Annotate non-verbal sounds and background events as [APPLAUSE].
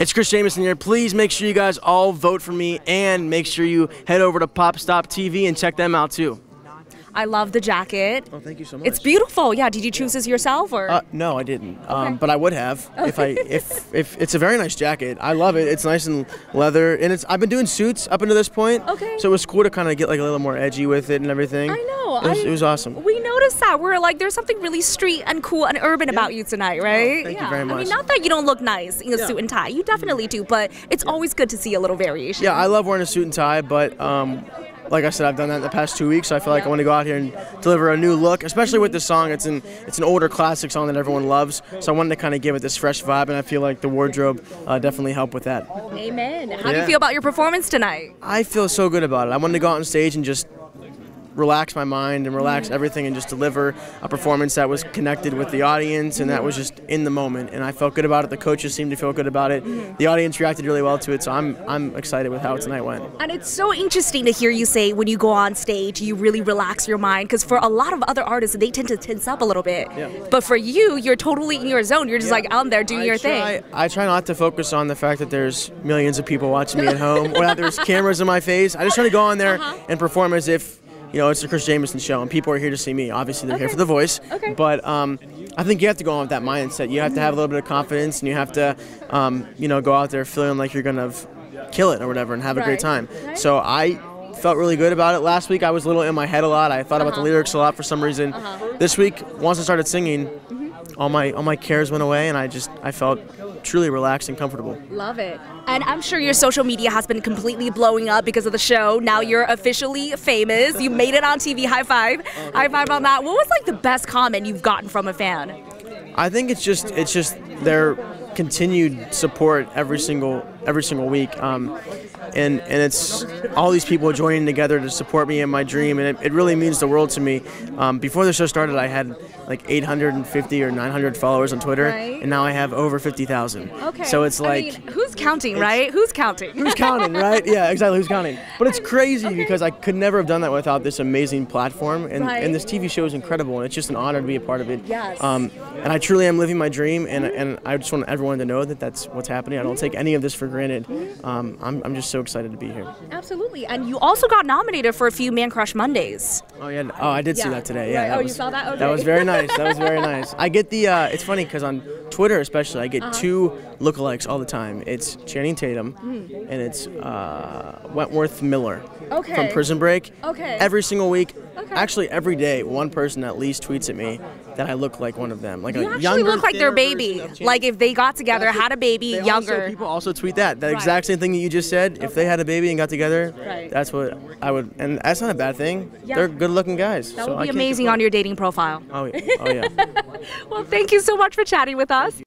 It's Chris Jamison here. Please make sure you guys all vote for me and make sure you head over to Pop Stop TV and check them out too. I love the jacket. Oh, thank you so much. It's beautiful. Yeah. Did you choose this yourself or? Uh, no, I didn't. Um, but I would have if I if if it's a very nice jacket. I love it. It's nice and leather, and it's I've been doing suits up until this point. Okay. So it was cool to kind of get like a little more edgy with it and everything. I know. It was, I- it was awesome. we noticed that. We're like, there's something really street and cool and urban about you tonight, right? Oh, thank you yeah. very I mean, not that you don't look nice in a suit and tie. You definitely do, but it's always good to see a little variation. Yeah, I love wearing a suit and tie, but um, like I said, I've done that in the past two weeks. So I feel like I want to go out here and deliver a new look, especially with this song. It's an it's an older classic song that everyone loves. So I wanted to kind of give it this fresh vibe, and I feel like the wardrobe uh, definitely helped with that. Amen. How do you feel about your performance tonight? I feel so good about it. I wanted to go out on stage and just relax my mind and relax mm. everything and just deliver a performance that was connected with the audience and that was mm-hmm. just in the moment and I felt good about it the coaches seemed to feel good about it mm-hmm. the audience reacted really well to it so I'm I'm excited with how tonight went And it's so interesting to hear you say when you go on stage, you really relax your mind. Because for a lot of other artists, they tend to tense up a little bit. Yeah. But for you, you're totally in your zone. You're just like out there doing I your try, thing. I try not to focus on the fact that there's millions of people watching me at home or that there's [LAUGHS] cameras in my face. I just try to go on there Uh-huh. and perform as if, you know, it's the Chris Jamison show and people are here to see me. Obviously, they're here for the voice. Okay. But um, I think you have to go on with that mindset. You have to have a little bit of confidence and you have to, um, you know, go out there feeling like you're going to kill it or whatever and have a Right. great time. Right. So I felt really good about it. Last week I was a little in my head a lot. I thought about Uh-huh. the lyrics a lot for some reason. Uh -huh. This week, once I started singing. All my all my cares went away and I just I felt truly relaxed and comfortable. Love it. And I'm sure your social media has been completely blowing up because of the show. Now you're officially famous. You made it on TV. High five. High five on that. What was like the best comment you've gotten from a fan? I think it's just it's just their continued support every single every single week. Um, and, and it's all these people joining together to support me in my dream, and it, it really means the world to me. Um, before the show started, I had like 850 or 900 followers on Twitter, Right. and now I have over 50,000. Okay. So it's I like mean, who's counting, right? Who's counting? who's counting, right? Yeah, exactly. Who's counting? But it's [LAUGHS] crazy because I could never have done that without this amazing platform, and, Right. and this TV show is incredible, and it's just an honor to be a part of it. Yes. Um, and I truly am living my dream, and, and I just want everyone to know that that's what's happening. I don't take any of this for granted. Um, I'm, I'm just so excited to be here. Absolutely. And you also got nominated for a few Man Crush Mondays. Oh yeah. Oh, I did see that today. Yeah. Right. That Oh, you was, saw that? Okay. That was very nice. That was very [LAUGHS] nice. I get the. Uh, it's funny because on Twitter especially, I get Uh-huh. two lookalikes all the time. It's Channing Tatum, Hmm. and it's uh, Wentworth Miller Okay. from Prison Break. Okay. Every single week, Okay. actually every day, one person at least tweets at me that I look like one of them. Like a younger. You a actually younger, look like their baby. version of Channing Like if they got together, That's had a baby, they younger. Also, people also tweet that. The Right. exact same thing that you just said. If they had a baby and got together, Right. that's what I would. And that's not a bad thing. Yeah. They're good-looking guys. that so would be amazing on your dating profile. Oh yeah. Oh yeah. [LAUGHS] Well, thank you so much for chatting with us.